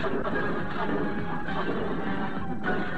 Thank you.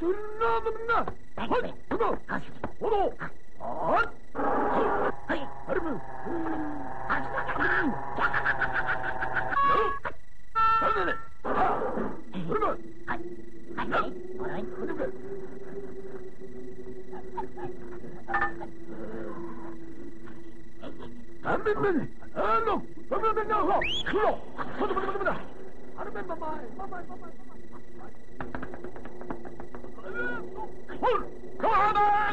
들나 먹나 헛! 구독! 구독! 헛! 아르맨 아노 아르맨 나와 클로 모두 모두 모두 아르맨 바바이 바바이 바바이 홀 가나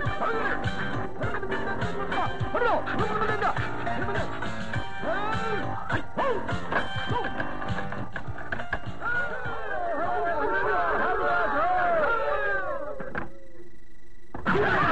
홀로 홀로 된다 아르맨 아이 홀 Yeah!